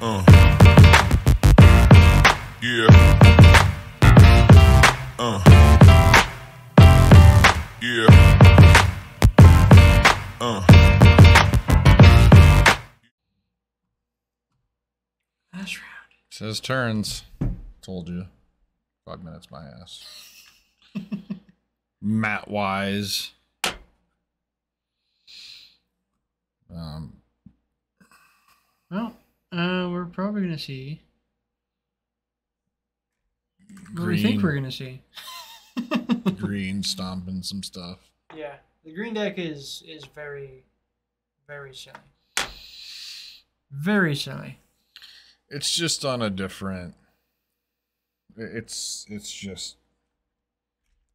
Uh. Yeah. Uh. Yeah. Uh. Last round. Says turns. Told you. Five minutes, my ass. Matt Wise. Um, Well, uh, we're probably gonna see. What do we think we're gonna see? green stomping some stuff. Yeah, the green deck is is very, very silly. Very silly. It's just on a different. It's it's just.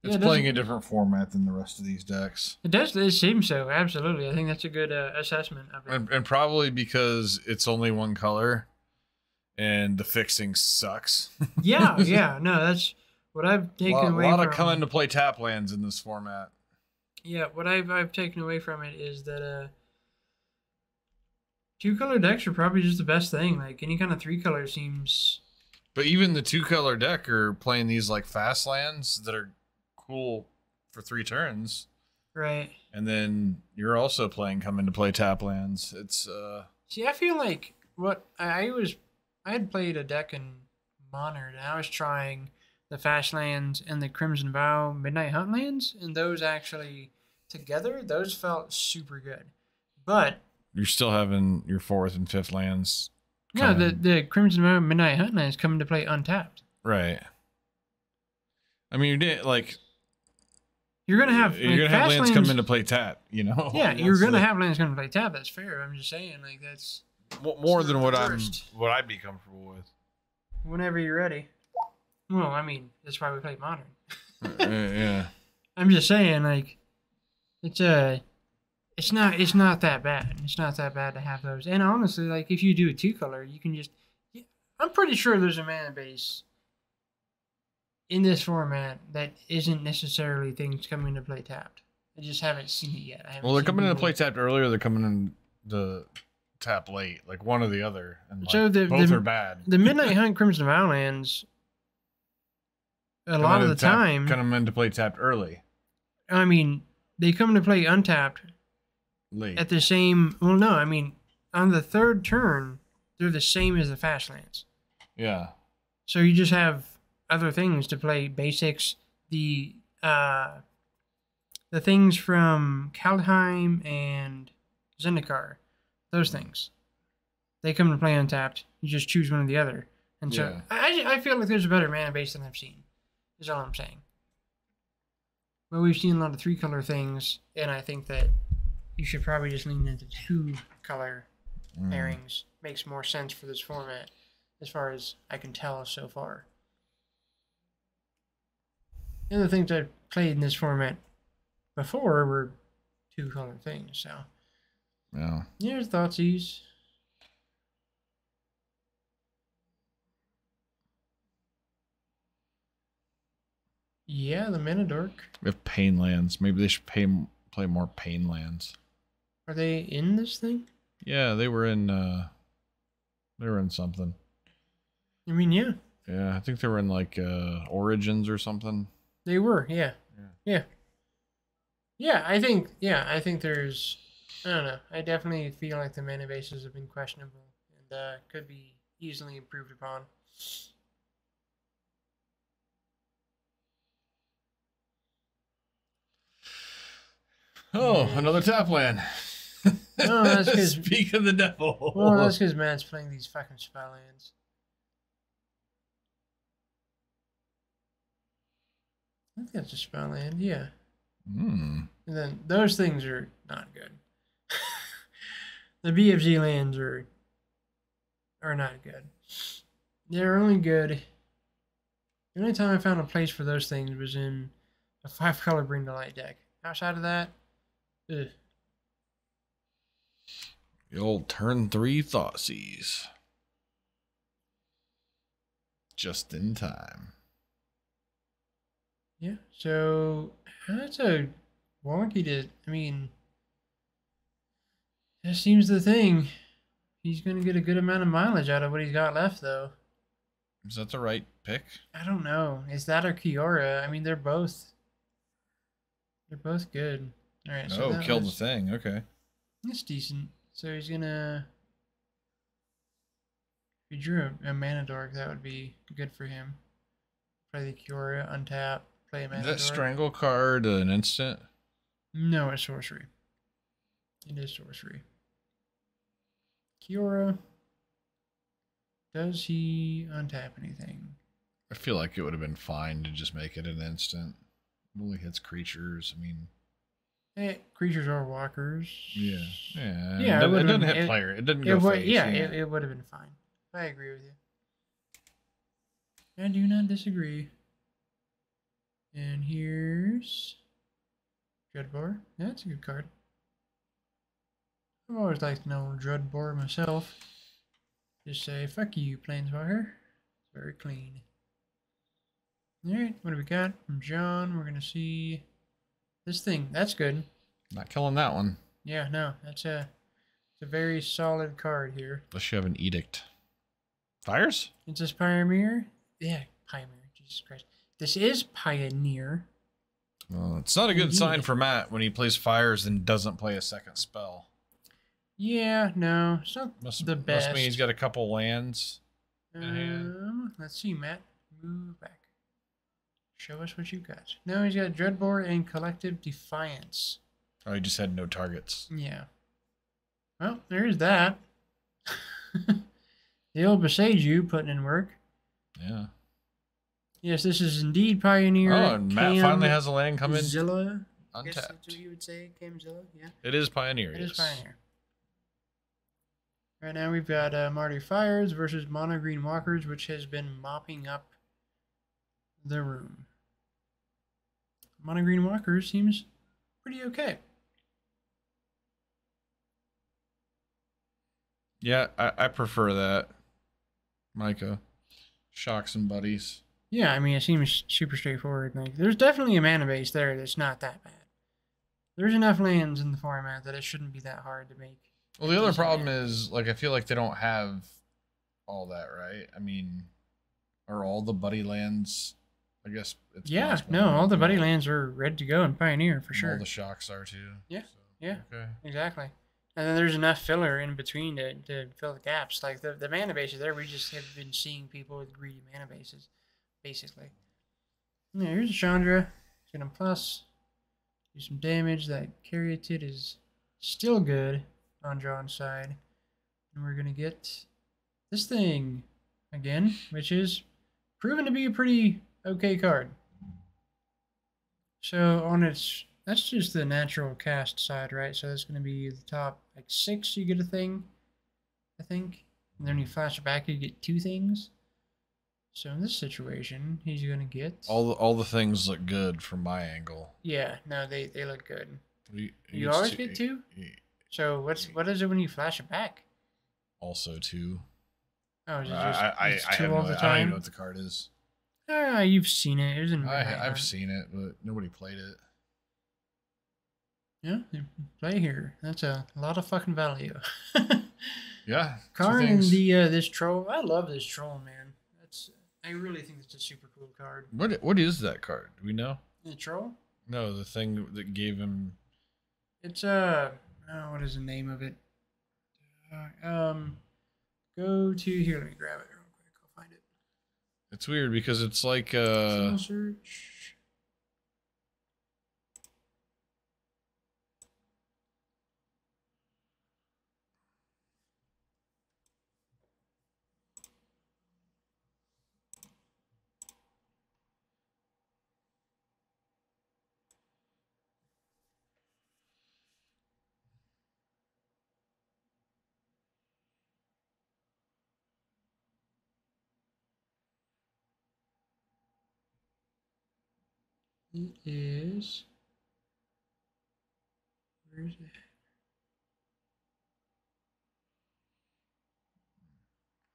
Yeah, It's it playing a different format than the rest of these decks, It does. It seems so. Absolutely. I think that's a good uh, assessment of it. and, and probably because it's only one color, and the fixing sucks. yeah, yeah. No, that's what I've taken lot, away A lot from. of coming to play tap lands in this format. Yeah, what I've I've taken away from it is that uh, two color decks are probably just the best thing. Like any kind of three color seems. But even the two color deck are playing these like fast lands that are cool for three turns. Right. And then you're also playing come into play tap lands. It's uh See, I feel like what I was, I had played a deck in Monard, and I was trying the Fast Lands and the Crimson Vow Midnight Hunt lands, and those actually together, those felt super good. But you're still having your fourth and fifth lands. no, the the Crimson Vow Midnight Hunt lands come into play untapped. Right. I mean you did like You're gonna have you're like, gonna have Fast lands come into play tap, you know? Yeah, That's you're gonna the- have lands come into play tap. That's fair. I'm just saying, like that's mo- more than what the I'm worst. what I'd be comfortable with. whenever you're ready. Well, I mean, that's why we play Modern. Uh, yeah. I'm just saying, like, it's uh it's not it's not that bad. It's not that bad to have those. And honestly, like, if you do a two color, you can just. I'm pretty sure there's a mana base in this format that isn't necessarily things coming to play tapped. I just haven't seen it yet. I Well, they're coming in to play tapped earlier. They're coming in the tap late, like one or the other, and like, So the- both the- are bad. The Midnight Hunt Crimson Vow lands. A Come lot of the to tap- time, come into play tapped early, I mean, they come to play untapped late. at the same. Well, no, I mean, on the third turn, they're the same as the fast lands. yeah. So you just have other things to play. Basics, the uh, the things from Kaldheim and Zendikar, those things. They come to play untapped. You just choose one or the other. And so Yeah. I, I feel like there's a better mana base than I've seen. Is all I'm saying. But we've seen a lot of three color things, and I think that you should probably just lean into two color Mm. pairings. Makes more sense for this format, as far as I can tell so far. The other things I've played in this format before were two color things, so Yeah. here's Thoughtseize. Yeah, the mana dork. We have pain lands. Maybe they should pay play more pain lands. Are they in this thing? Yeah, they were in. uh They were in something. I mean, yeah, Yeah, I think they were in like uh Origins or something. They were. Yeah, Yeah. yeah, yeah. I think. Yeah, I think there's. I don't know. I definitely feel like the mana bases have been questionable and uh, could be easily improved upon. Oh, another tap land. No, that's Speak of the devil. Well, that's because man's playing these fucking spell lands. I think that's a spell land, yeah. Hmm. And then those things are not good. the BFZ lands are are not good. They're only good. The only time I found a place for those things was in a five color bring to light deck. Outside of that, ugh. The old turn three Thoughtseize. Just in time. Yeah. So that's a wonky to. I mean, that seems the thing. He's gonna get a good amount of mileage out of what he's got left, though. Is that the right pick? I don't know. Is that or Kiora? I mean, they're both. They're both good. All right. So oh, killed was- the thing. Okay. It's decent. So he's gonna. If he drew a, a mana dork, that would be good for him. Probably the Kiora, untap, mana Is that strangle card an instant? No, it's sorcery. It is sorcery. Kiora. Does he untap anything? I feel like it would have been fine to just make it an instant. It only hits creatures. I mean, Eh, creatures are walkers. yeah, yeah. Yeah, It, it, it doesn't hit it- player. It doesn't It go would, face. yeah, It, it would have been fine. I agree with you. I do not disagree. And here's Dreadbore. Yeah, that's a good card. I've always liked an old Dreadbore myself. Just say, fuck you, Planeswalker. It's very clean. Alright, what do we got from John? We're gonna see this thing. That's good. Not killing that one. Yeah, no, that's a it's a very solid card here. Unless you have an edict. Fires? It's this Pioneer. Yeah, Pioneer. Jesus Christ. This is Pioneer. Well, it's not a good sign for Matt when he plays fires and doesn't play a second spell. Yeah, no, it's not Must, the best. must mean he's got a couple lands. Um, let's see, Matt. Move back. Show us what you got. No, he's got Dreadbore and Collective Defiance. Oh, he just had no targets. Yeah. Well, there's that. the old Boseiju putting in work. Yeah. Yes, this is indeed Pioneer. Oh, and Matt finally has a land come in Zilla. I guess that's untapped. what you would say, Camzilla. Yeah. It is Pioneer. It is yes. Pioneer. Right now we've got uh, Mardu Fires versus Mono Green Walkers, which has been mopping up the room. Mono Green Walkers seems pretty okay. Yeah, I, I prefer that. Micah. Shocks and buddies. Yeah, I mean, it seems super straightforward. Like, there's definitely a mana base there that's not that bad. There's enough lands in the format that it shouldn't be that hard to make. Well, the other problem land. is, like, I feel like they don't have all that, right? I mean, are all the buddy lands? I guess it's yeah, no, all the buddy lands are ready to go in Pioneer for sure. All the shocks are too. Yeah, so, yeah. Okay. Exactly. And then there's enough filler in between to, to fill the gaps. Like the, the mana base is there. We just have been seeing people with greedy mana bases, basically. Yeah, here's Chandra. Get him plus. Do some damage. That Caryatid is still good on John's side. And we're going to get this thing again, which is proven to be a pretty okay card. So on its that's just the natural cast side, right? So that's going to be the top like six. You get a thing, I think, and then you flash back, you get two things. So in this situation, he's going to get. All the all the things look good from my angle. yeah, no, they they look good. He- he You always get two. he- So what's what is it when you flash it back? Also two. Oh, is it just I, I, two all no, the I don't even know what the card is. Ah, you've seen it. It. I, I've seen it, but nobody played it. Yeah, play here. That's a lot of fucking value. Yeah. Karn the uh, this troll. I love this troll, man. I really think it's a super cool card. What what is that card? Do we know? The troll. No, the thing that gave him. It's uh oh, what is the name of it? Uh, um, go to here. Let me grab it real quick. I'll find it. It's weird because it's like uh search. It is. Where is it?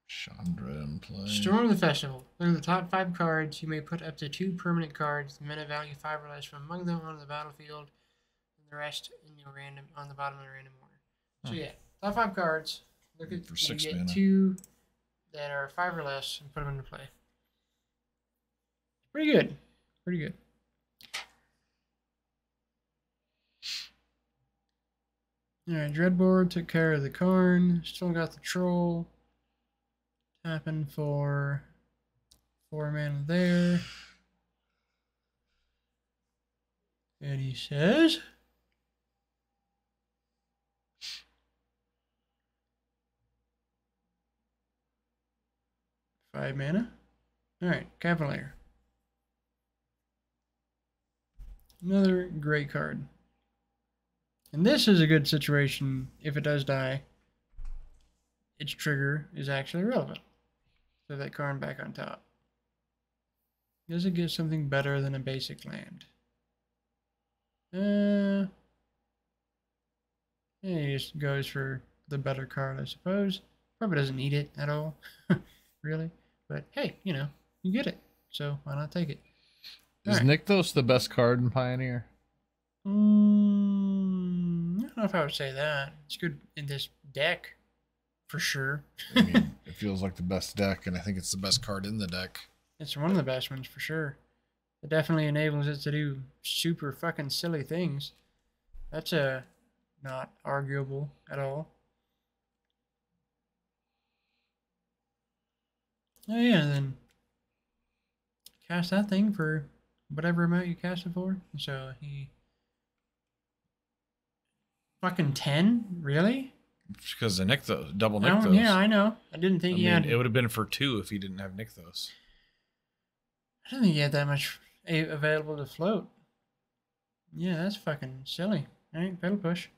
Chandra in play. Storm of the Festival. Look at the top five cards. You may put up to two permanent cards, the mana value five or less from among them onto the battlefield, and the rest in your random on the bottom of the random order. So Hmm. yeah, top five cards. Look at For you get mana. two that are five or less and put them into play. Pretty good. Pretty good. Alright, Dreadbore took care of the Karn. Still got the Troll. Tapping for four mana there. And he says. Five mana. Alright, Cavalier. Another great card. And this is a good situation if it does die. Its trigger is actually relevant. So that card back on top. Does it get something better than a basic land? Uh, yeah, he just goes for the better card, I suppose. Probably doesn't need it at all, really. But hey, you know, you get it, so why not take it? Is Alright. Nykthos the best card in Pioneer? Mm, know if I would say that. It's good in this deck, for sure. I mean, it feels like the best deck, and I think it's the best card in the deck. It's one of the best ones for sure. It definitely enables it to do super fucking silly things. That's uh, not arguable at all. Oh yeah, then cast that thing for whatever amount you cast it for. So he fucking ten, really? Because the Nykthos, double I don't- yeah, I know. I didn't I think mean, he had. it would have been for two if he didn't have Nykthos. I don't think he had that much available to float. Yeah, that's fucking silly. All right, pedal push.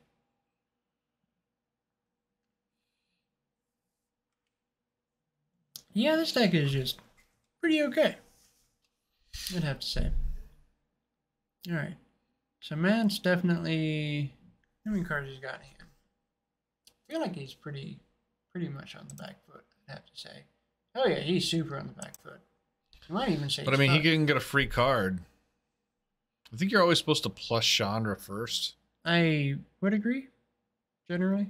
Yeah, this deck is just pretty okay. I'd have to say. All right, so man's definitely. How many cards he's got in hand? I feel like he's pretty, pretty much on the back foot. I'd have to say. Oh yeah, he's super on the back foot. I might even say. But I mean, he fucked. can get a free card. I think you're always supposed to plus Chandra first. I would agree, generally.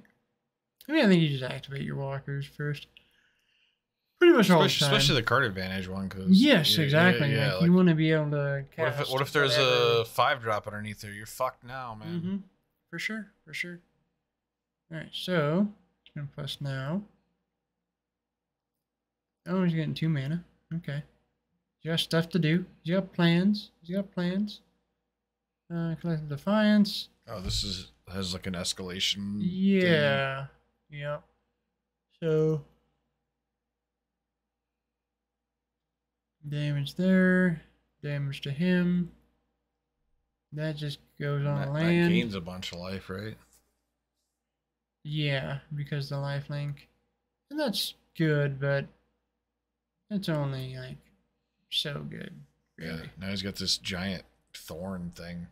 I mean, I think you just activate your walkers first. Pretty much all Especially, the time. especially the card advantage one. Cause yes, yeah, exactly. Yeah, like, like, you want to be able to what if, what if there's whatever. a five drop underneath there? You're fucked now, man. Mm-hmm. For sure, for sure. All right, so gonna plus now. Oh, he's getting two mana. Okay. He's got stuff to do. He's got plans. He's got plans. Uh, collective defiance. Oh, this is has like an escalation. thing. Yeah. Yeah. So damage there, damage to him. That just goes on That, the that gains a bunch of life, right? Yeah, because the life link. And that's good, but it's only like so good. Really. Yeah. Now he's got this giant thorn thing.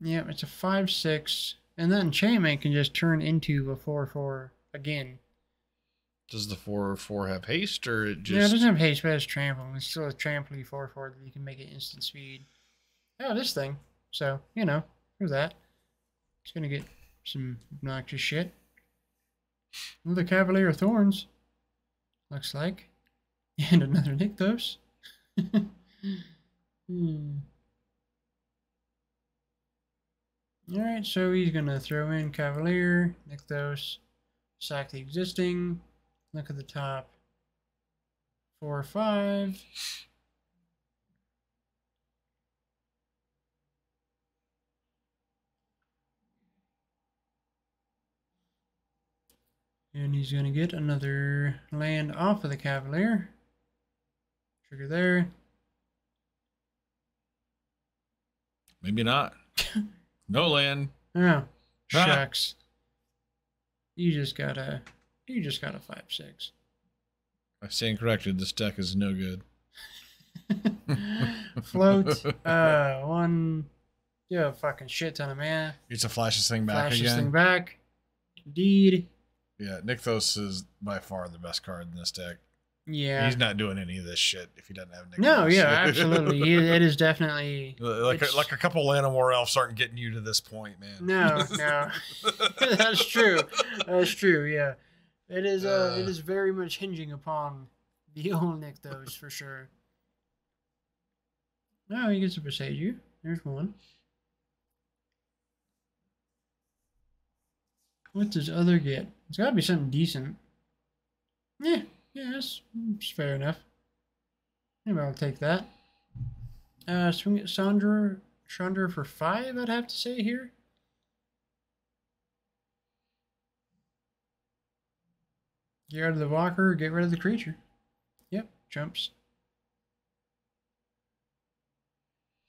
Yeah, it's a five six. And then Chainmate can just turn into a four four again. Does the four four have haste or it just? yeah, it doesn't have haste, but it's trample. It's still a trample 4 4 that you can make it instant speed. Oh, this thing. So, you know, there's that. It's going to get some obnoxious shit. Another Cavalier of Thorns. Looks like. And another Nykthos. hmm. Alright, so he's going to throw in Cavalier, Nykthos, sack the existing, look at the top. Four or five. And he's going to get another land off of the Cavalier. Trigger there. Maybe not. no land. Oh, shucks. You just got a, you just got a five six. I stand corrected. This deck is no good. Float, uh, one, yeah, a fucking shit ton of mana. It's a flash this thing back Flash again. this thing back. Indeed. Yeah, Nykthos is by far the best card in this deck. Yeah. He's not doing any of this shit if he doesn't have Nick. no, yeah, absolutely. It is definitely like a, like a couple Llanowar elves aren't getting you to this point, man. no, no. That's true. That's true. Yeah, it is. Uh, Uh. is very much hinging upon the old Nykthos for sure. No, he gets a Boseiju. There's one. What does other get? It's got to be something decent. Yeah, yeah, that's, that's fair enough. Maybe I'll take that. Uh, swing it, Sandra, Chandra for five. I'd have to say here. Get rid of the walker, get rid of the creature. Yep, jumps.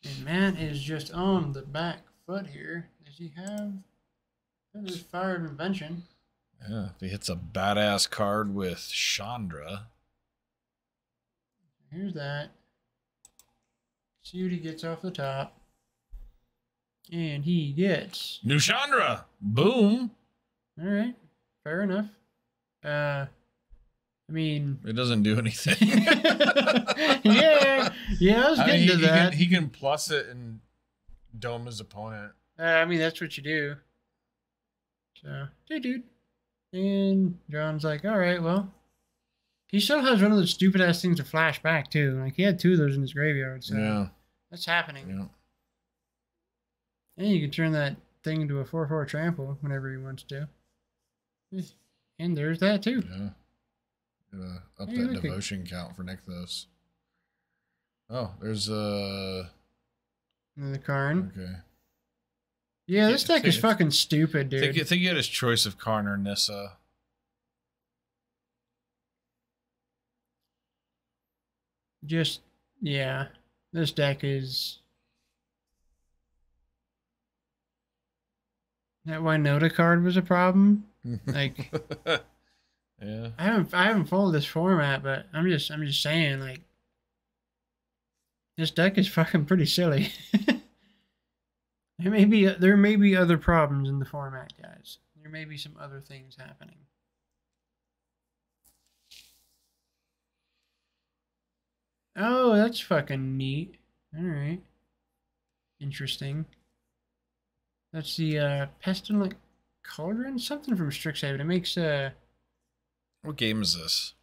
And man is just on the back foot here. Does he have? There's fire of invention. Yeah, if he hits a badass card with Chandra. Here's that. See what he gets off the top. And he gets. New Chandra! Boom! All right, fair enough. Uh, I mean, It doesn't do anything. yeah, yeah, I was I getting mean, to he, that. Can, he can plus it and dome his opponent. Uh, I mean, that's what you do. So, hey, dude. And John's like, all right, well. He still has one of those stupid ass things to flash back, too. Like, he had two of those in his graveyard, so yeah, that's happening. yeah. And you can turn that thing into a 4 4 trample whenever he wants to. And there's that, too. Yeah. Gotta up Hey, that at- devotion count for Nykthos. Oh, there's uh the Karn. okay. Yeah, this deck is fucking stupid, dude. Think, think he had his choice of Karn or Nissa. Just, yeah. This deck is. That why Winota card was a problem. Like, yeah. I haven't I haven't followed this format, but I'm just I'm just saying like this deck is fucking pretty silly. there may be there may be other problems in the format, guys. There may be some other things happening. Oh, that's fucking neat. All right. Interesting. That's the uh pestilent cauldron, something from Strixhaven. It makes uh What game is this?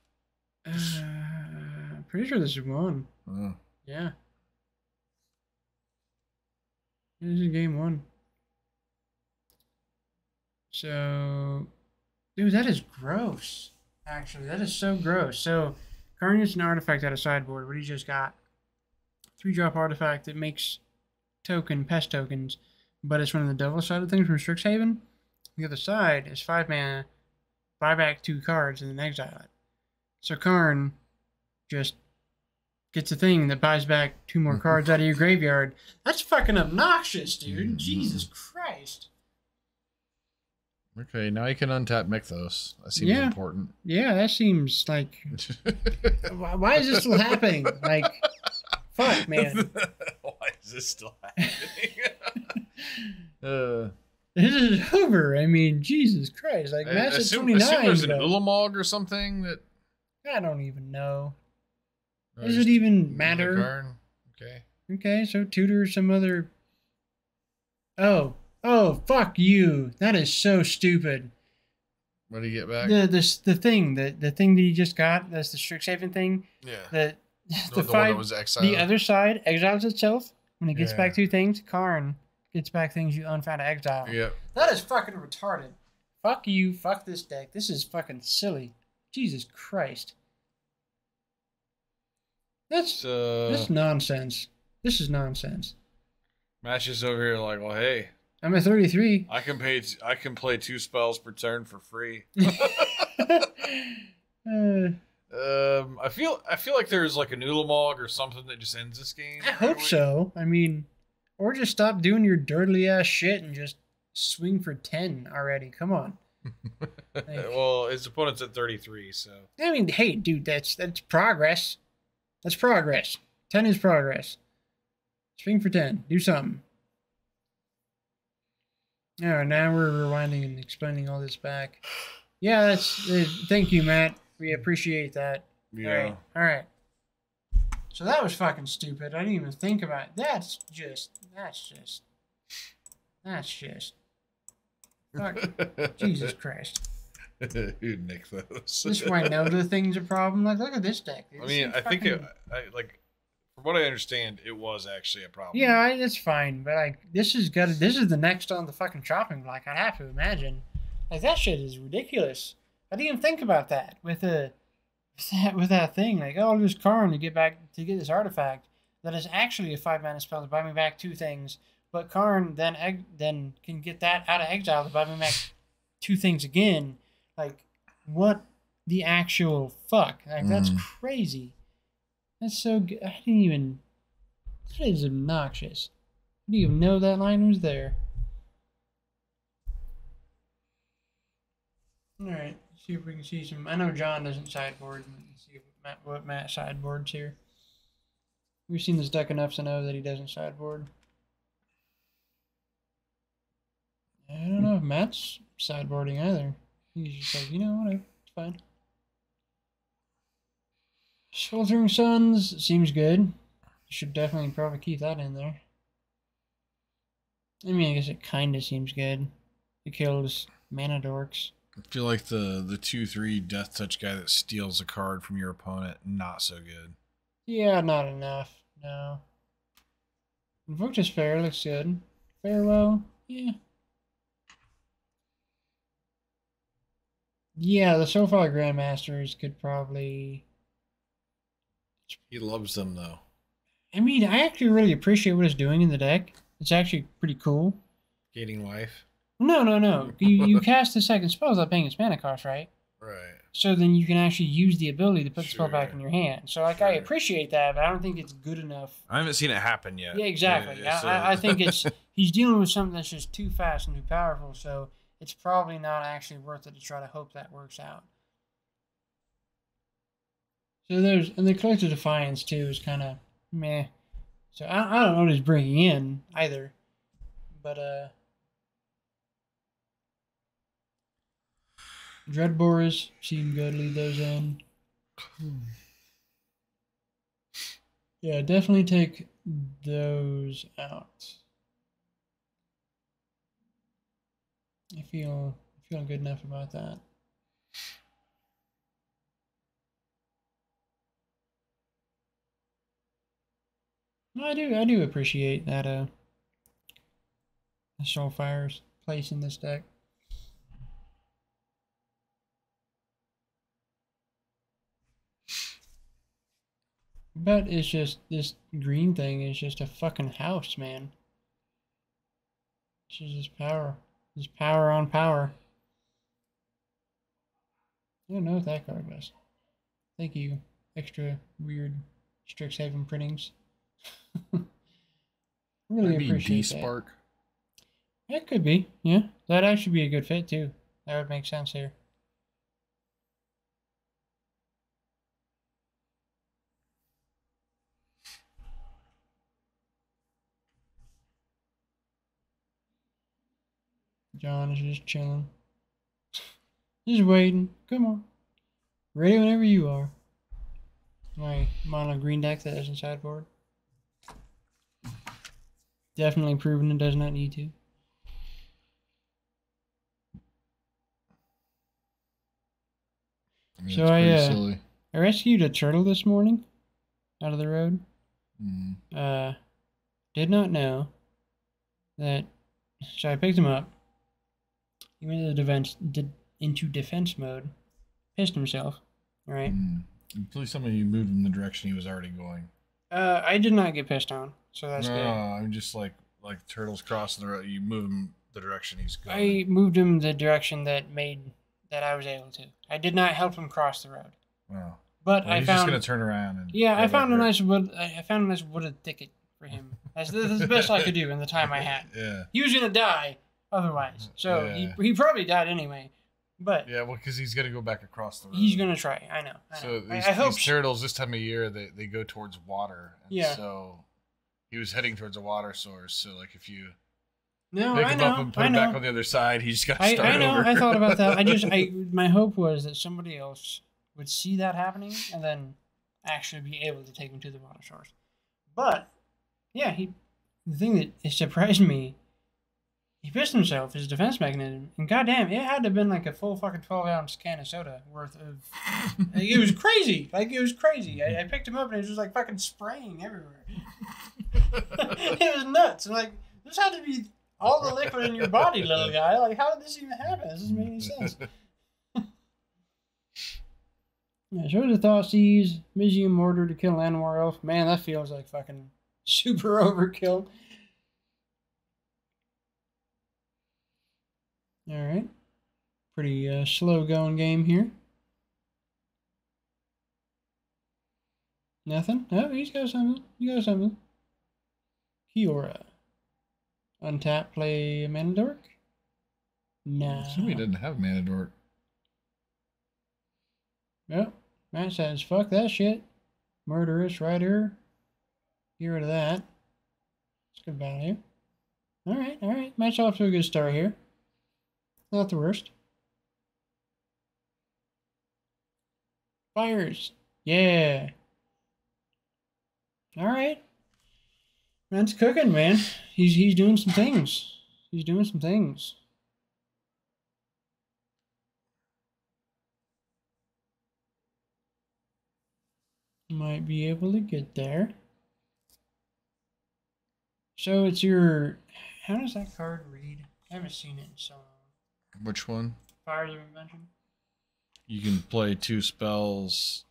uh, I'm pretty sure this is one. Oh. Yeah. This is game one. So, dude, that is gross. Actually, that is so gross. So, Karn is an artifact out of sideboard. What he just got? Three drop artifact that makes token pest tokens, but it's one of the devil side of things from Strixhaven. The other side is five mana, buy back two cards and then exile it. So Karn just gets a thing that buys back two more cards out of your graveyard. That's fucking obnoxious, dude. Mhm. Jesus Christ. Okay, now you can untap Nykthos. That seems Yeah. important. Yeah, that seems like. Why why is this still happening? Like, fuck, man. Why is this still happening? uh, This is over. I mean, Jesus Christ. Like, I assume, assume there's an Ulamog or something that. I don't even know. Or Does it even matter? Okay. Okay, so tutor some other. Oh, oh, fuck you! That is so stupid. What do you get back? The this the thing the the thing that you just got. That's the Strixhaven thing. yeah. The The, the, that five. was exiled. The other side exiles itself when it gets Yeah. back two things. Karn gets back things you unfound exile. Yep. That is fucking retarded. Fuck you. Fuck this deck. This is fucking silly. Jesus Christ. That's that's nonsense. This is nonsense. Mash is over here like, well, hey, I'm at 33. I can pay. T- I can play two spells per turn for free. Uh, Um, I feel. I feel like there's like a Ulamog or something that just ends this game. I hope so. I mean, or just stop doing your dirty ass shit and just swing for 10 already. Come on. well, his opponent's at 33, so I mean, hey, dude, that's that's progress. That's progress. 10 is progress. Swing for 10. Do something. All right, now we're rewinding and explaining all this back. Yeah, that's. Uh, thank you, Matt. We appreciate that. Yeah. All right. All right. So that was fucking stupid. I didn't even think about it. That's just. That's just. That's just. Fuck. Jesus Christ. Who'd nick those? This is why no the thing's a problem. Like, look at this deck. I mean, I think it, I, like, from what I understand, it was actually a problem. Yeah, I, it's fine, but like this is good. This is the next on the fucking chopping block. I have to imagine. Like that shit is ridiculous. I didn't even think about that with a with that with that thing. Like, oh, I'll use Karn to get back to get this artifact that is actually a five mana spell to buy me back two things. But Karn then egg, then can get that out of exile to buy me back two things again. Like, what the actual fuck? Like that's Mm. crazy. That's so good. I didn't even. That is obnoxious. I didn't even know that line was there. Alright, see if we can see some. I know John doesn't sideboard. Let's see if Matt, what Matt sideboards here. We've seen this deck enough to know that he doesn't sideboard. I don't know if Matt's sideboarding either. He's just like, you know, whatever, it's fine. Sweltering Suns seems good. Should definitely probably keep that in there. I mean, I guess it kind of seems good. It kills mana dorks. I feel like the the two three death touch guy that steals a card from your opponent not so good. Yeah, not enough. No. Invictus Fair looks good. Farewell, yeah. Yeah, the Soulfire Grandmasters could probably. He loves them though. I mean, I actually really appreciate what it's doing in the deck. It's actually pretty cool. Gaining life. No, no, no. You you cast the second spell without paying its mana cost, right? Right. So then you can actually use the ability to put the spell back in your hand. So like I appreciate that, but I don't think it's good enough. I haven't seen it happen yet. Yeah, exactly. Yeah, I, so- I, I think it's he's dealing with something that's just too fast and too powerful. So it's probably not actually worth it to try to hope that works out. So there's and the collective defiance too is kind of meh. So I, I don't know what he's bringing in either, but uh, Dreadbores seem good. Leave those in. Yeah, definitely take those out. I feel I feel good enough about that. I do I do appreciate that uh Soulfire's place in this deck. But it's just this green thing is just a fucking house, man. It's just power. Just power on power. I don't know what that card was. Thank you, extra weird Strixhaven printings. really appreciate D that. Spark. That could be, yeah. That actually be a good fit too. That would make sense here. John is just chilling. Just waiting. Come on. Ready whenever you are. My mono green deck that doesn't sideboard. Definitely proven it does not need to. I mean, So I, uh, silly. I rescued a turtle this morning out of the road. Mm. Uh, did not know that. So I picked him up. He went into defense, did into defense mode, pissed himself. Right. Mm. And Please tell me you moved him the direction he was already going. Uh, I did not get pissed on, so that's no, good. I'm just like like turtles crossing the road. You move him the direction he's going. I moved him the direction that made that I was able to. I did not help him cross the road, Wow. but Well, I he's found just gonna turn around and Yeah, I found a back nice wood. I I found a nice wooded thicket for him. That's, that's the best I could do in the time I had. Yeah. He was gonna die otherwise, mm-hmm. so Yeah. he, he probably died anyway. But Yeah, well, because he's gonna go back across the road. he's gonna try. I know. I. So I, these, I hope. these turtles this time of year they, they go towards water. And Yeah. So he was heading towards a water source. So like if you no, pick I him know. up and put I him know. back on the other side, he just got to I, start I know. over. I thought about that. I just I my hope was that somebody else would see that happening and then actually be able to take him to the water source. But yeah, he the thing that surprised me, he pissed himself his defense mechanism, and goddamn, it had to have been like a full fucking twelve ounce can of soda worth of. like, it was crazy, like it was crazy. I, I picked him up and it was just like fucking spraying everywhere. it was nuts. I'm like, this had to be all the liquid in your body, little guy. Like, how did this even happen? This doesn't make any sense. Yeah, shows the Thoughtseizes, Mizzium Mortar to kill Llanowar Elf. Man, that feels like fucking super overkill. Alright. Pretty uh, slow going game here. Nothing? Oh, he's got something. You got something. Kiora. Untap play Manadork? Nah. Somebody didn't have Manadork. Yep. Matt says, fuck that shit. Murderous right here. Get rid of that. It's good value. Alright, alright. Matt's off to a good start here. Not the worst. Fires. Yeah. Alright. Man's cooking, man. He's he's doing some things. He's doing some things. Might be able to get there. So it's your. How does that card read? I haven't seen it in so long. Which one? Fire of Invention? You can play two spells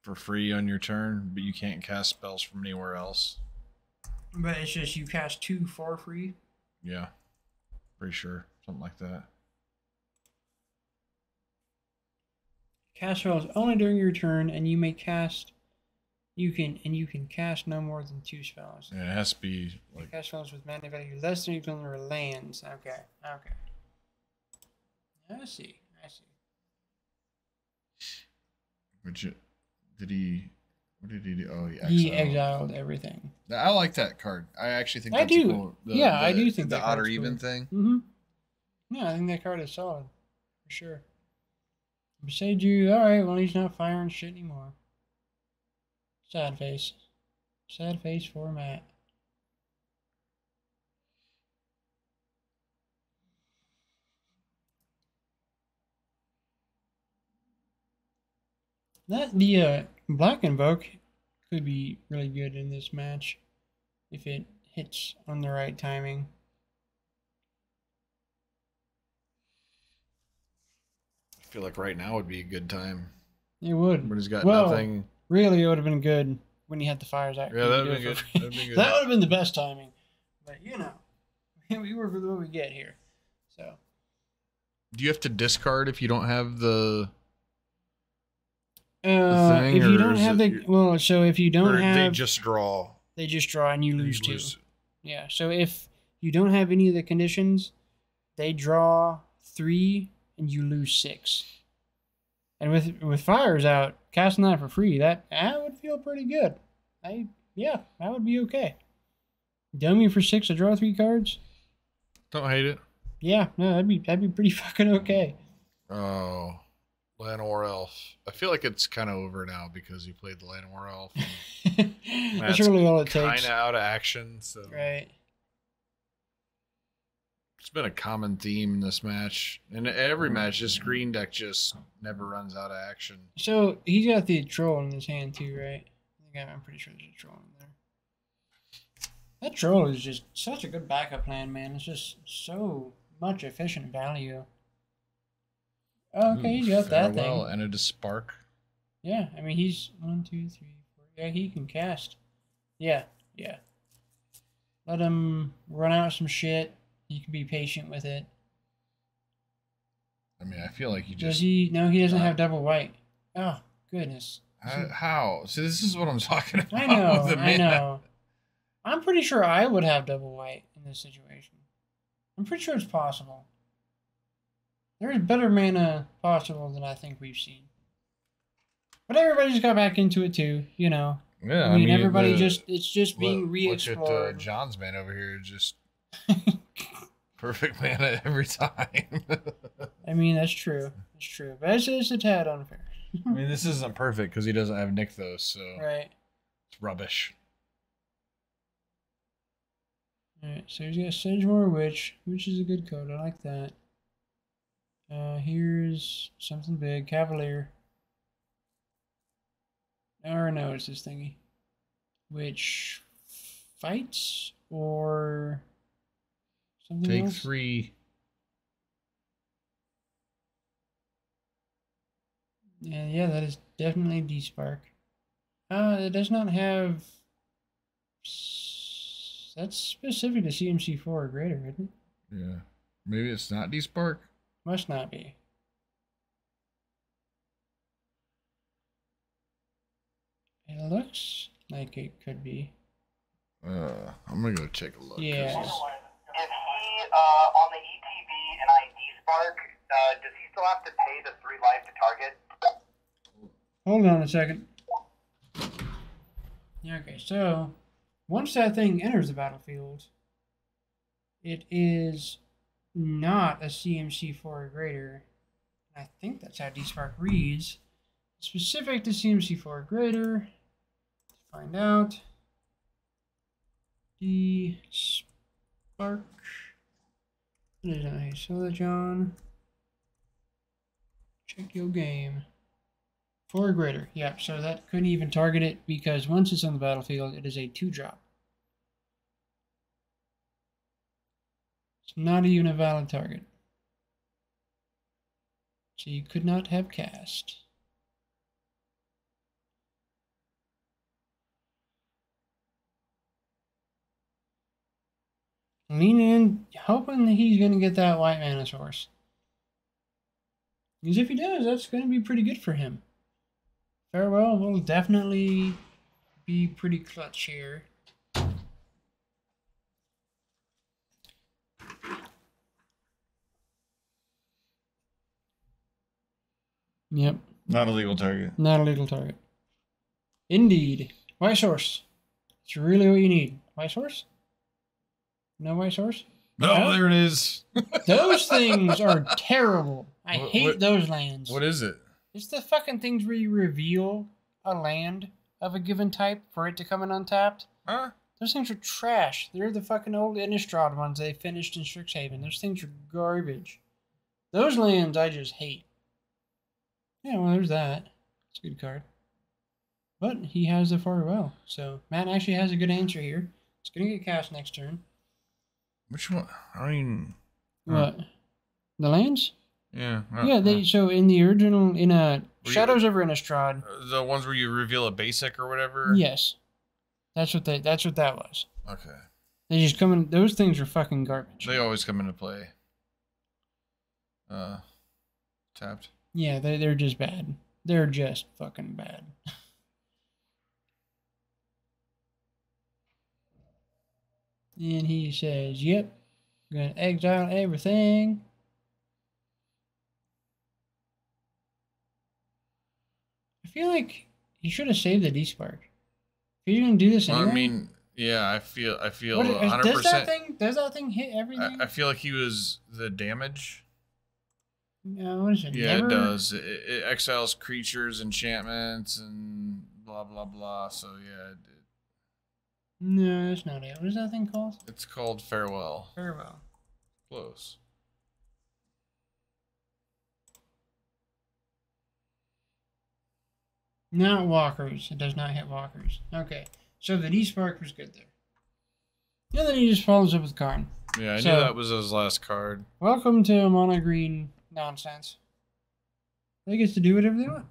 for free on your turn, but you can't cast spells from anywhere else. But it's just you cast two for free. Yeah. Pretty sure. Something like that. Cast spells only during your turn, and you may cast. You can and you can cast no more than two spells. Yeah, it has to be like Cast spells with mana value less than equal to lands. Okay, okay. I see. I see. which did he what did he do? Oh he exiled. He exiled everything. I like that card. I actually think I do. cool Yeah, I do think the odd or even cool. thing. Mm-hmm. Yeah, I think that card is solid. For sure. Boseiju, alright, well he's not firing shit anymore. Sad face. Sad face for Matt. That the uh, Black Invoke could be really good in this match if it hits on the right timing. I feel like right now would be a good time. It would. But he's got Well, nothing. Really, it would have been good when he had the fires out. Yeah, that'd be good. That'd good. that would have been the best timing. But you know, we work with what we get here. So Do you have to discard if you don't have the uh, if you don't have the well, so if you don't have, they just draw? they just draw and you lose two. Yeah. So if you don't have any of the conditions, they draw three and you lose six. And with with fires out, casting that for free, that that would feel pretty good. I yeah, that would be okay. Dummy for six to draw three cards. Don't hate it. Yeah, no, that'd be that'd be pretty fucking okay. Oh, Llanowar Elf. I feel like it's kind of over now because you played the Llanowar Elf. That's That's really all it takes. kind of out of action. So Right. it's been a common theme in this match. In every match, this green deck just never runs out of action. So he's got the troll in his hand too, right? I think I'm- I'm pretty sure there's a troll in there. That troll is just such a good backup plan, man. It's just so much efficient value. Oh, okay, Ooh, he's got that thing. and it is spark. Yeah, I mean he's one, two, three, four. Yeah, he can cast. Yeah, yeah. Let him run out some shit. You can be patient with it. I mean, I feel like you Does he? No, he doesn't Uh, have double white. Oh goodness. how, how? So this is what I'm talking about. I know. I know. I'm pretty sure I would have double white in this situation. I'm pretty sure it's possible. There's better mana possible than I think we've seen. But everybody's got back into it too, you know. Yeah, I mean, everybody the- just it's just being look- re-explored. Look at uh, John's man over here, just perfect mana every time. I mean, that's true. That's true. But it's, it's a tad unfair. I mean, this isn't perfect because he doesn't have Nykthos, so right. it's rubbish. Alright, so he's got Sedgemoor Witch, which is a good code. I like that. Uh, here's something big. Cavalier. Or no, it's this thingy. Which fights or something Take else? three. Yeah, yeah, that is definitely Despark. Uh, it does not have. That's specific to CMC4 or greater, isn't it? Yeah. Maybe it's not Despark. Must not be. It looks like it could be. Uh, I'm gonna go take a look. Yeah. it's- If he uh, on the ETB and ID Spark, uh, does he still have to pay the three life to target? Hold on a second. Yeah, Okay, so once that thing enters the battlefield, it is not a CMC4 or greater. I think that's how Despark reads. Specific to CMC4 or greater. Let's find out. Despark. What did I saw that, John? Check your game. Four or greater. Yep, so that couldn't even target it because once it's on the battlefield, it is a two drop. Not even a valid target. So you could not have cast. Leaning in, hoping that he's going to get that white mana source. Because if he does, that's going to be pretty good for him. Farewell will definitely be pretty clutch here. Yep, Not a legal target. not a legal target. Indeed. White source. It's really what you need. White source? No white source? No, Oh. there it is. Those things are terrible. I What- hate what- those lands. What is it? It's the fucking things where you reveal a land of a given type for it to come in untapped. Huh? Those things are trash. They're the fucking old Innistrad ones they finished in Strixhaven. Those things are garbage. Those lands I just hate. Yeah, well, there's that. It's a good card. But he has the farewell. So Matt actually has a good answer here. It's gonna get cast next turn. Which one? I even. Huh. What? The lands? Yeah. uh, Yeah, they so in the original in uh you- Shadows over Innistrad. uh, the ones where you reveal a basic or whatever. Yes. That's what they that's what that was. Okay. They just come in those things are fucking garbage. They always come into play. Uh, tapped. Yeah, they they're just bad. They're just fucking bad. And he says, Yep, gonna exile everything. I feel like he should have saved the Despark. If you're gonna do this anyway, I mean, yeah, I feel, I feel what- hundred does that thing does that thing hit everything? I, I feel like he was the damage. No, it? Yeah, Never? it does. It, it exiles creatures, enchantments, and blah blah blah. So yeah, it, No, that's not it. What is that thing called? it's called farewell. Farewell. Close. Not walkers. It does not hit walkers. Okay. So the Despark was good there. And then he just follows up with Karn. Yeah, I So- knew that was his last card. Welcome to mono green nonsense. They get to do whatever they want.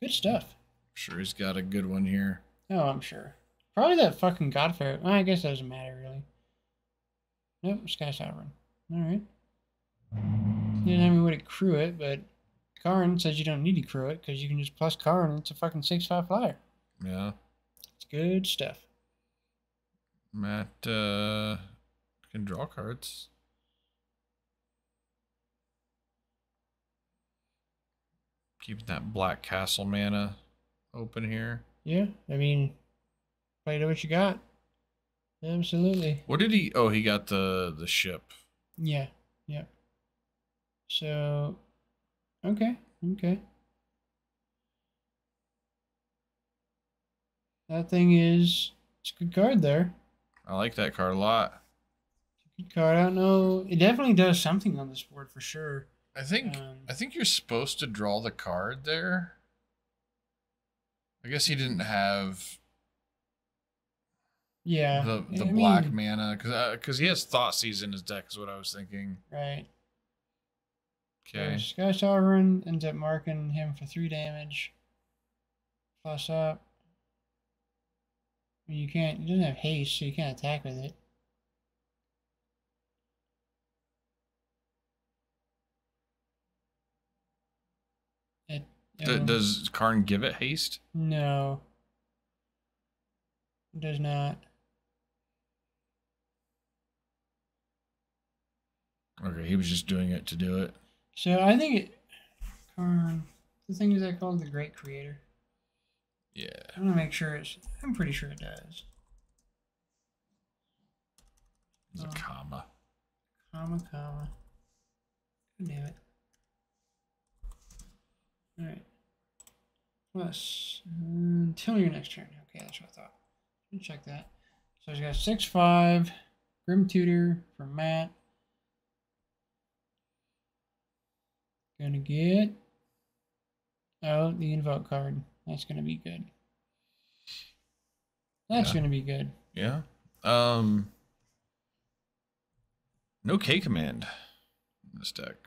Good stuff. Sure, he's got a good one here. Oh, I'm sure. Probably that fucking Godfair. Well, I guess it doesn't matter really. Nope, Sky Sovereign. Alright. Didn't have any way to crew it, but Karn says you don't need to crew it because you can just plus Karn. It's a fucking 6 5 flyer. Yeah, It's good stuff. Matt uh, can draw cards. Keeping that Black Castle mana open here. Yeah, I mean, play to what you got. Absolutely. What did he? Oh, he got the the ship. Yeah, yeah. So, okay. Okay. That thing is it's a good card there. I like that card a lot. Good card. I don't know. It definitely does something on this board for sure. I think Um, I think you're supposed to draw the card there. I guess he didn't have Yeah. the the I black mean, mana because because he has Thoughtseize in his deck is what I was thinking. Right. Okay, Sky Sovereign ends up marking him for three damage. Plus up. You can't. It doesn't have haste, so you can't attack with it. It. D- does Karn give it haste? No. It does not. Okay, he was just doing it to do it. So I think it. Karn. The thing is that called the Great Creator. Yeah. I want to make sure it's. I'm pretty sure it does. It's a Oh. comma. Comma, comma. God damn it. Alright. Plus, until your next turn. Okay, that's what I thought. Check that. So he's got 6 5, Grim Tutor for Matt. Gonna get. Oh, the invoke card. That's gonna be good. That's Yeah. gonna be good. Yeah. Um. No K command in this deck.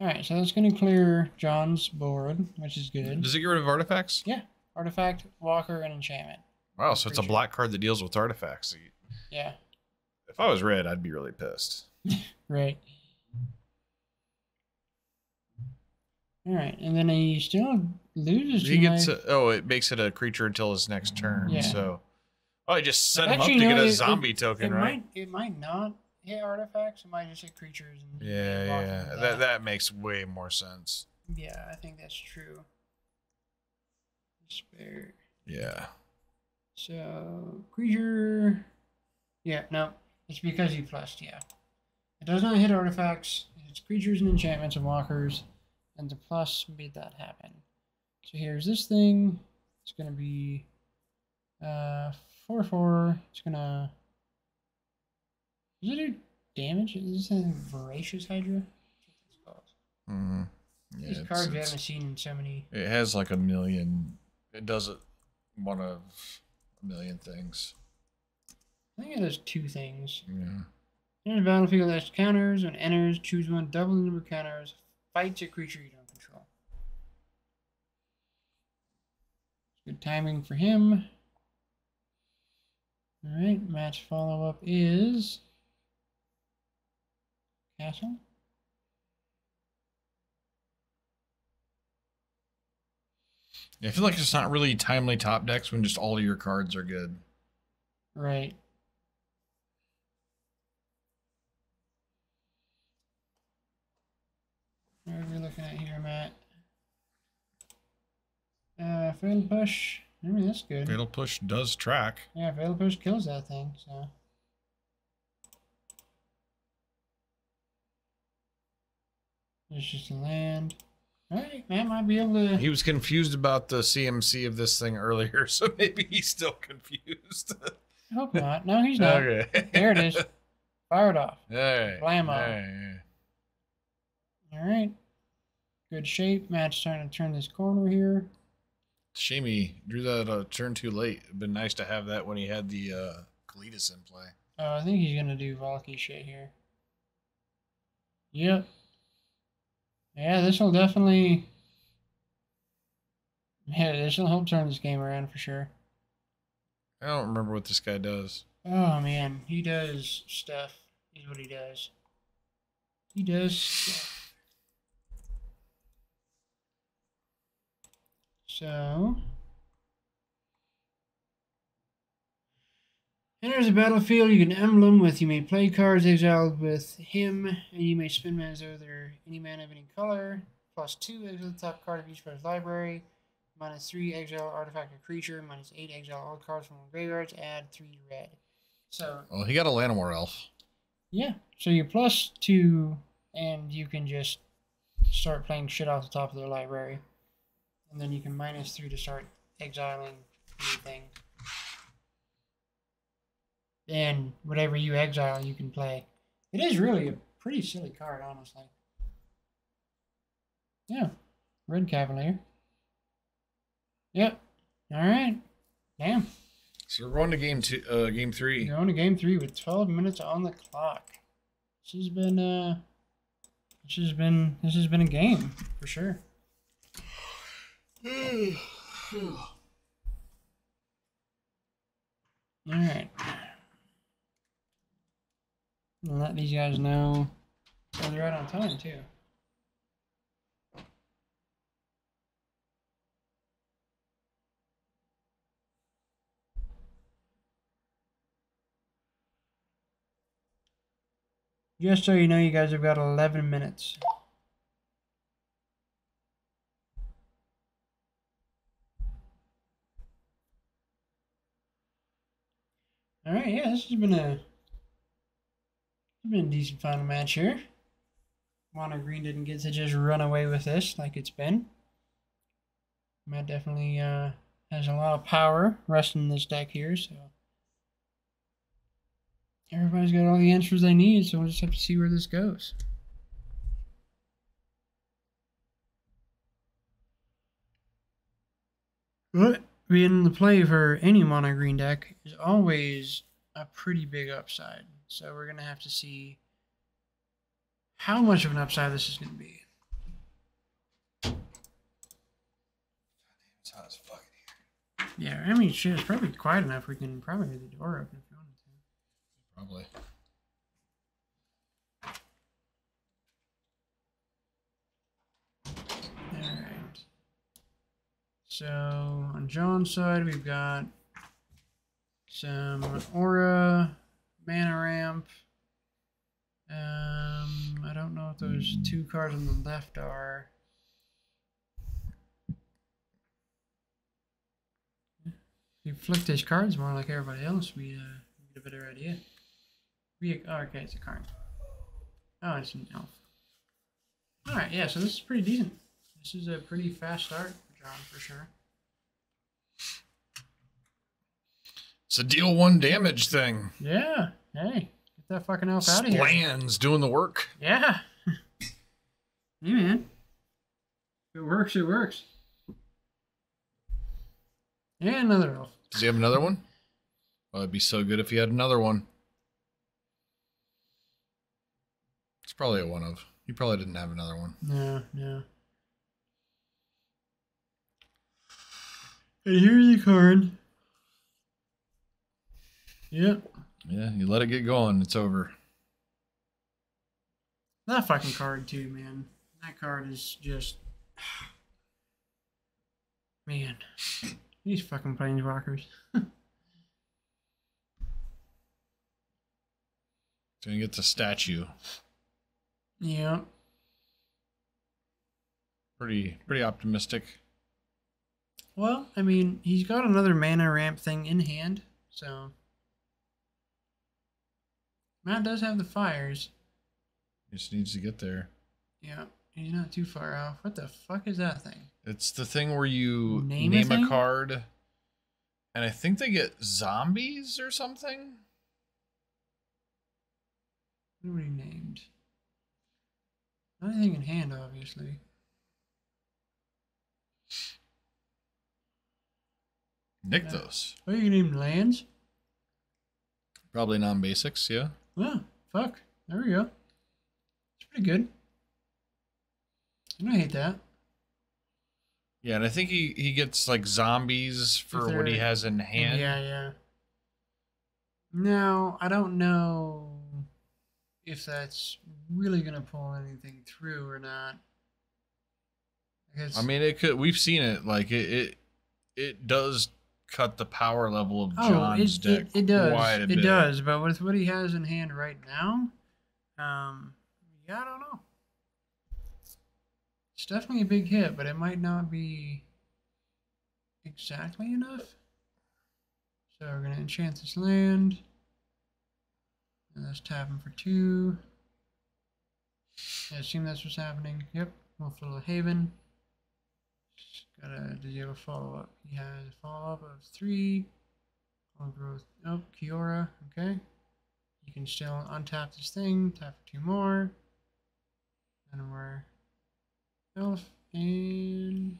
Alright, so that's gonna clear John's board, which is good. Does it get rid of artifacts? Yeah. Artifact, Walker, and Enchantment. Wow, so it's a black card that deals with artifacts. Yeah. If I was red, I'd be really pissed. Right. Alright, and then he still loses He gets a, oh, it makes it a creature until his next turn. Yeah. So, oh, I just set him up to no, get a it- it- zombie token, it right? Might, it might not hit artifacts, it might just hit creatures. And Yeah, yeah. with That that makes way more sense. Yeah, I think that's true. Despair. Yeah. So, creature. Yeah, no. It's because he plussed, yeah. It does not hit artifacts. It's creatures and enchantments and walkers. And the plus made that happen. So here's this thing. It's going to be uh, 4 4. It's going to. Does it do damage? Is this a Voracious Hydra? That's what it's called. hmm Yeah, These it's- cards we haven't seen in so many. It has like a million. It does it one of a million things. I think it does two things. Yeah. Enters the battlefield as counters. When enters, choose one, double the number of counters. Fights a creature you don't control. Good timing for him. Alright, match follow up is. Castle? I feel like it's not really timely top decks when just all of your cards are good. Right. What are we looking at here, Matt? Uh, fatal push. I mean, that's good. Fatal Push does track. Yeah, fatal push kills that thing. So. Just a land. All right, Matt might be able to. He was confused about the CMC of this thing earlier, so maybe he's still confused. I hope not. No, he's not. okay. There it is. Fire it off. All right. Blammo. All right, yeah. All right. Good shape. Matt's starting to turn this corner here. Shame he drew that uh, turn too late. It'd been nice to have that when he had the uh, Kalitas in play. Oh, I think he's gonna do Valki shit here. Yep. Yeah, this will definitely. Yeah, this will help turn this game around for sure. I don't remember what this guy does. Oh man, he does stuff. Is what he does. He does stuff. So. Enters the battlefield, you can emblem with you may play cards exiled with him, and you may spin mana over any mana of any color. Plus two, exile the top card of each player's library. Minus three, exile artifact or creature. Minus eight, exile all cards from graveyards. Add three red. So Well, he got a Llanowar elf. yeah, so you're plus two, and you can just start playing shit off the top of their library. And then you can minus three to start exiling anything. And whatever you exile, you can play. It is really a pretty silly card, honestly. Yeah. Red Cavalier. Yep. All right. Damn. So we're going to game two, uh, game three. We're going to game three with 12 minutes on the clock. This has been uh, this has been this has been a game for sure. All right. I'll let these guys know. Oh, they're right on time too. Just so you know, you guys have got 11 minutes. All right, yeah, this has been a been a decent final match here. Mono Green didn't get to just run away with this like it's been. Matt definitely uh, has a lot of power resting in this deck here, so everybody's got all the answers they need, so we'll just have to see where this goes. But being in the play for any mono green deck is always a pretty big upside. So we're gonna have to see how much of an upside this is gonna be. It's hot as fuck in here. Yeah, I mean, shit, it's probably quiet enough. We can probably leave the door open if you wanted to. Probably. Alright. So on John's side, we've got some aura, mana ramp. Um, I don't know what those two cards on the left are. You flicked his cards more like everybody else, we uh, get a better idea. We, oh, okay, it's a card. Oh, it's an elf. Alright, yeah, so this is pretty decent. This is a pretty fast start for John, for sure. It's a deal one damage thing. Yeah, hey, get that fucking elf out of here. Splan's doing the work. Yeah. hey, man. If it works, it works. Yeah, another elf. Does he have another one? Well, it'd be so good if he had another one. It's probably a one of. He probably didn't have another one. No, no. And here's the card. Yep. Yeah, you let it get going, it's over. That fucking card too, man. That card is just man. These fucking planeswalkers. So he gets a statue. yeah. Pretty pretty optimistic. Well, I mean, he's got another mana ramp thing in hand, so Matt does have the fires. Just needs to get there. Yeah, he's not too far off. What the fuck is that thing? It's the thing where you Name name, a a, card, and I think they get zombies or something. What were he named? Not anything in hand, obviously. Nykthos. Oh, you named lands? Probably non basics, yeah. Oh, fuck. There we go. It's pretty good. I don't hate that. Yeah, and I think he, he gets like zombies for what he has in hand. Yeah, yeah. Now, I don't know if that's really gonna pull anything through or not. Because I mean, it could. We've seen it. Like it, it, it does cut the power level of oh, John's it, deck it, it does. quite a It bit. does, but with what he has in hand right now, um, yeah, I don't know. It's definitely a big hit, but it might not be exactly enough. So we're gonna enchant this land. And let's tap him for two. I assume that's what's happening. Yep. Wolfwillow Haven. Got a does he have a follow up? He has a follow up of three. On growth. Oh, Kiora. Okay. You can still untap this thing. Tap for two more. And we're elf and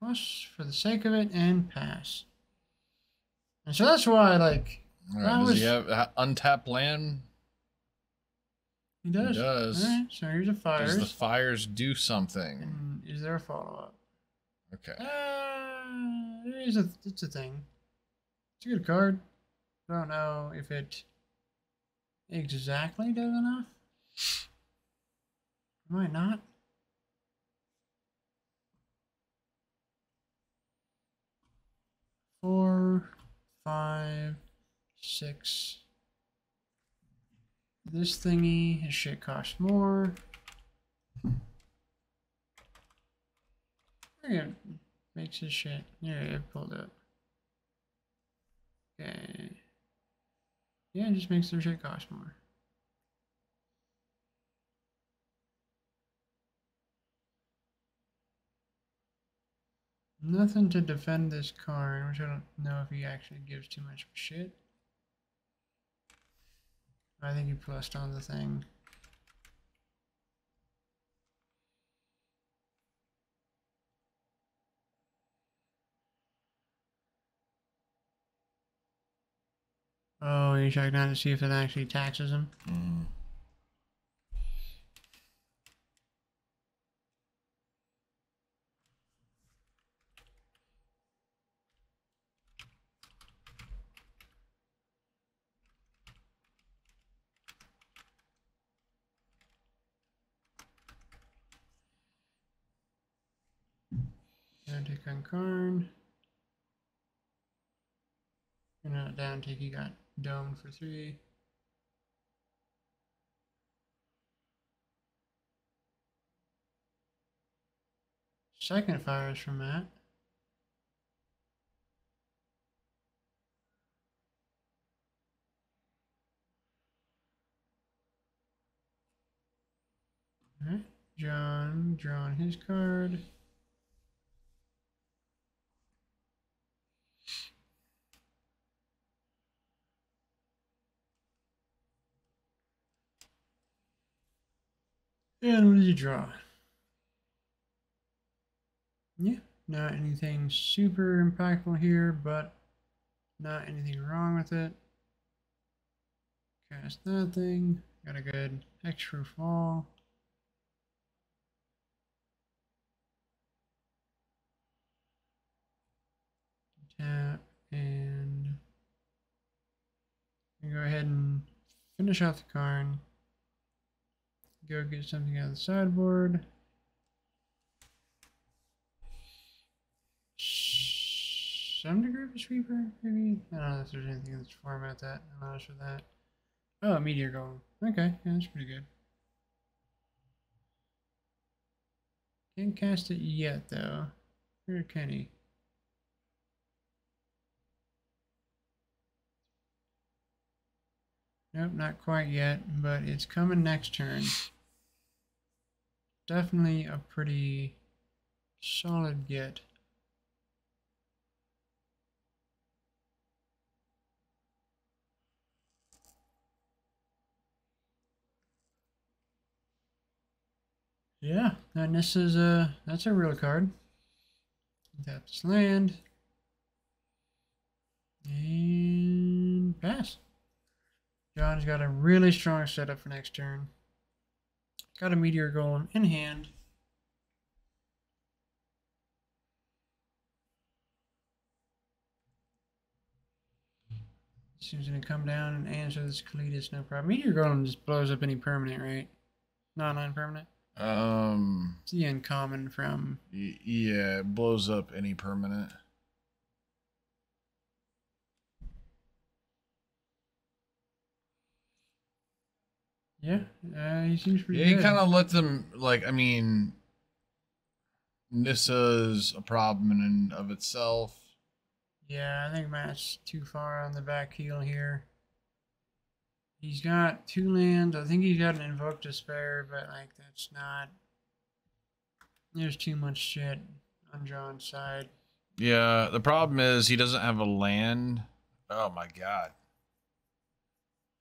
plus for the sake of it and pass. And so that's why like All right, does was- he have ha- untapped land? He does. does. All right. So here's a fires. Does the fires do something? and is there a follow up? Okay. Uh, there is a. It's a thing. It's a good card. I don't know if it exactly does enough. Might not. Four, five, six. This thingy, his shit costs more. Yeah, makes his shit. Yeah, it pulled up. Okay. Yeah, it just makes their shit cost more. Nothing to defend this card, which I don't know if he actually gives too much of shit. I think he plussed on the thing. Oh, you checked out to see if it actually taxes him. Mm. Down on Karn. You're not down tick, you got domed for three. Second fire is from Matt. Alright, John drawing his card. And what did you draw? Yeah, not anything super impactful here, but not anything wrong with it. Cast that thing. Got a good extra fall. Tap and go ahead and finish off the Karn. Go get something out of the sideboard. Some degree of a sweeper, maybe? I don't know if there's anything in this format that allows for that. Oh, a meteor golem. Okay, yeah, that's pretty good. Can't cast it yet, though. Where can he? Nope, not quite yet, but it's coming next turn. Definitely a pretty solid get. Yeah, and this is a that's a real card. This land. And pass. John's got a really strong setup for next turn. Got a meteor golem in hand. Seems gonna come down and answer this Kalitas, no problem. Meteor golem just blows up any permanent, right? Not non-permanent. Um. It's the uncommon from Yeah, it blows up any permanent. Yeah. Uh, he seems pretty Yeah, he kind of lets them like. I mean, Nissa's a problem in and of itself. Yeah, I think Matt's too far on the back heel here. He's got two lands. I think he's got an invoke to spare, but like that's not. There's too much shit on John's side. Yeah, the problem is he doesn't have a land. Oh my god.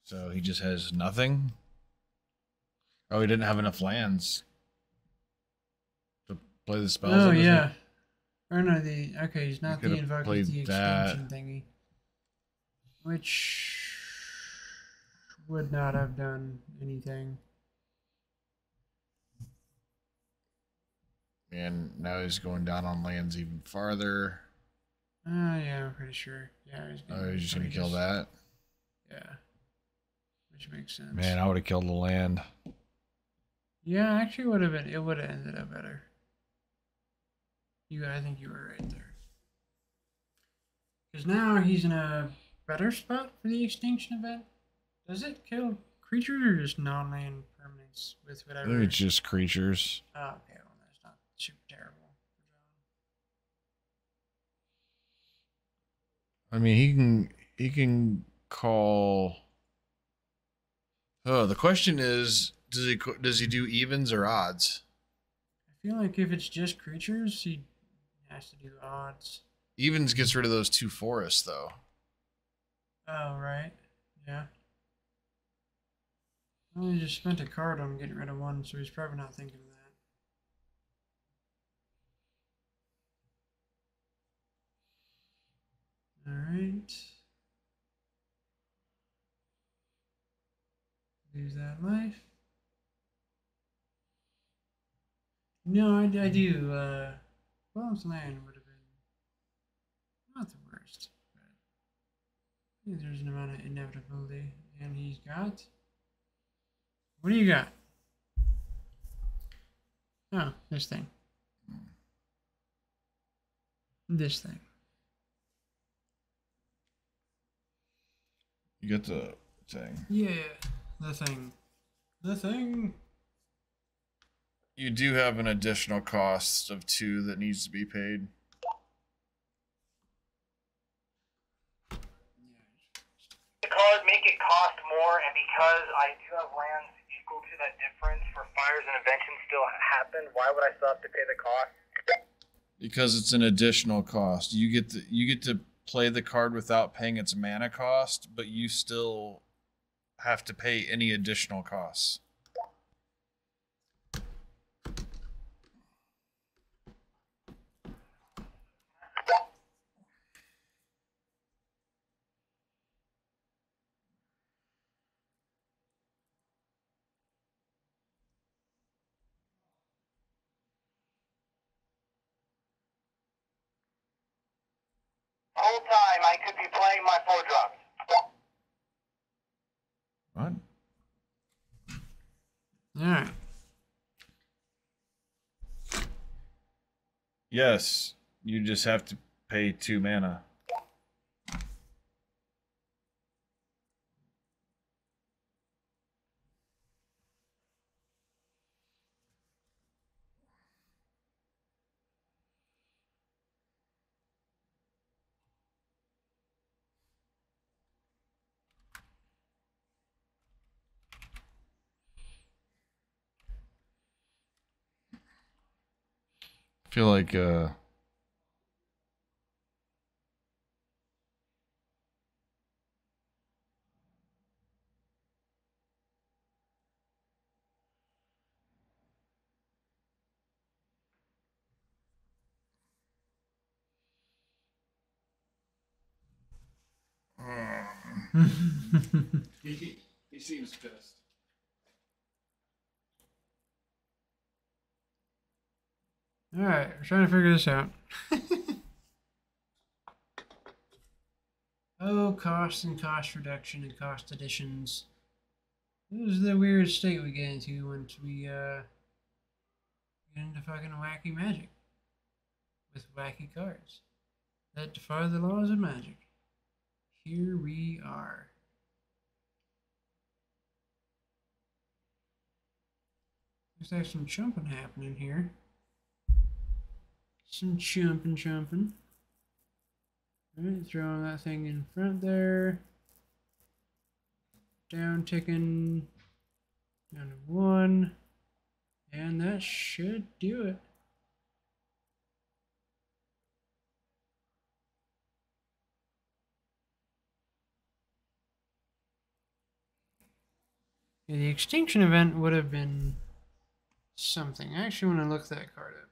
So he just has nothing? Oh, he didn't have enough lands to play the spells. Oh on his yeah. Or no, the okay, he's not the could've invoke, the that. extension thingy. Which would not have done anything. And now he's going down on lands even farther. Oh yeah, I'm pretty sure. Yeah, he's Oh, he's just gonna probably kill that. Yeah. Which makes sense. Man, I would have killed the land. Yeah, actually would have been it would have ended up better. You I think you were right there. Because now he's in a better spot for the extinction event. Does it kill creatures or just non land permanents with whatever? it's just creatures. Oh, okay, well that's not super terrible. I mean, he can he can call. Oh, the question is, does he does he do evens or odds? I feel like if it's just creatures, he has to do odds. Evens gets rid of those two forests, though. Oh right, yeah. Well, he just spent a card on getting rid of one, so he's probably not thinking of that. All right. Lose that life. No, I, I do. Uh, Bob's Land would have been not the worst. But I think there's an amount of inevitability. And he's got. What do you got? Oh, this thing. This thing. You got the thing. Yeah, the thing. The thing. You do have an additional cost of two that needs to be paid. The card make it cost more, and because I do have lands equal to that difference for fires and inventions still happen, why would I still have to pay the cost? Because it's an additional cost. You get to you get to play the card without paying its mana cost, but you still have to pay any additional costs. Whole time I could be playing my four drops. What? Alright. Yes, you just have to pay two mana. Feel like uh he, he seems pissed. Alright, we're trying to figure this out. oh, cost and cost reduction and cost additions. This is the weird state we get into once we uh, get into fucking wacky magic. With wacky cards that defy the laws of magic. Here we are. Looks like some jumping happening here. Some jumping, jumping. Alright, throwing that thing in front there. down ticking down to one. And that should do it. Yeah, the extinction event would have been something. I actually want to look that card up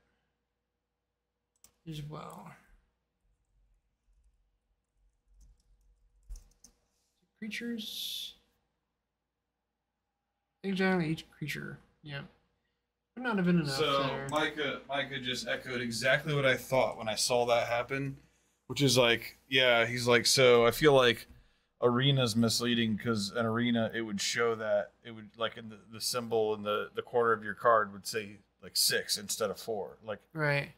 as well. Creatures. Exactly, each creature. Yeah. Would not have been enough So there. Micah, Micah just echoed exactly what I thought when I saw that happen, which is like, yeah, he's like, so I feel like arena's misleading because an arena it would show that it would like in the, the symbol in the the corner of your card would say like six instead of four, like Right.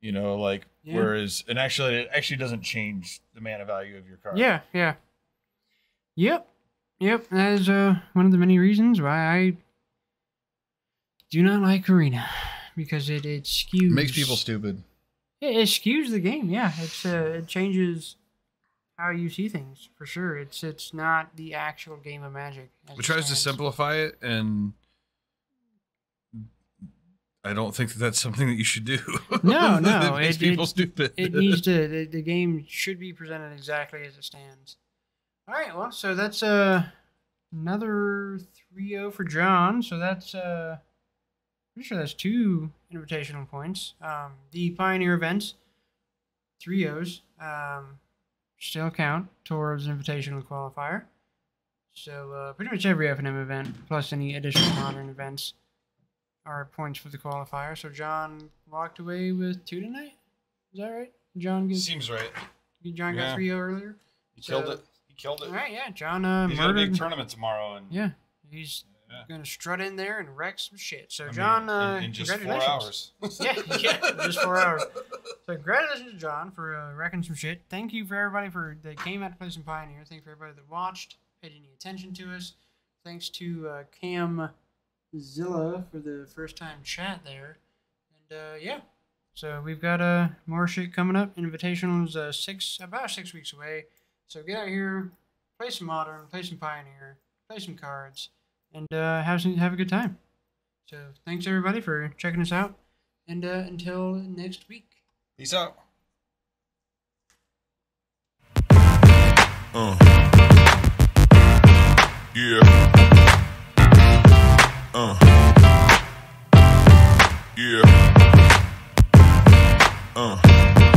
You know, like Yeah. whereas and actually it actually doesn't change the mana value of your card. Yeah, yeah. Yep. Yep. That is uh, one of the many reasons why I do not like Arena. Because it, it skews makes people stupid. It, it skews the game, yeah. It's uh, it changes how you see things for sure. It's it's not the actual game of magic. It tries to simplify it, and I don't think that that's something that you should do. No, no, it makes it- people it- stupid. it needs to the, the game should be presented exactly as it stands all right well so that's uh another 3-0 for john so that's uh pretty sure that's two invitational points um the pioneer events 3-0s um still count towards invitational qualifier so uh, pretty much every FNM event plus any additional modern events are points for the qualifier so john walked away with two tonight is that right? John gets Seems right. John got Yeah. three earlier. He So- killed it. He killed it. All right, yeah. John uh, He's got a big tournament tomorrow, and Yeah, he's Yeah. gonna strut in there and wreck some shit. So I mean, John, uh, in, in just four hours. yeah, yeah, just four hours. So congratulations to John for uh, wrecking some shit. Thank you for everybody for that came out to play some Pioneer. Thank you for everybody that watched, paid any attention to us. Thanks to uh, Cam Zilla for the first time chat there. And uh, yeah, so we've got uh, more shit coming up. Invitational's uh, six about six weeks away. So get out here, play some Modern, play some Pioneer, play some cards, and uh, have some have a good time. So thanks everybody for checking us out, and uh, until next week. Peace out. Uh. Yeah. Uh. Yeah. Uh.